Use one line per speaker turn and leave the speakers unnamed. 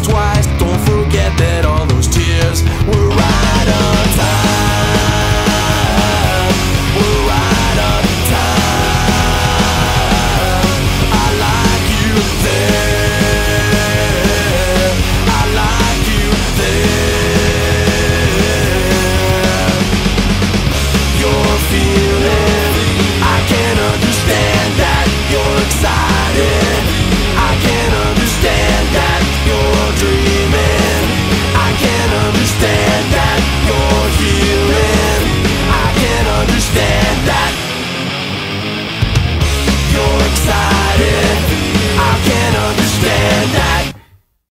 twice.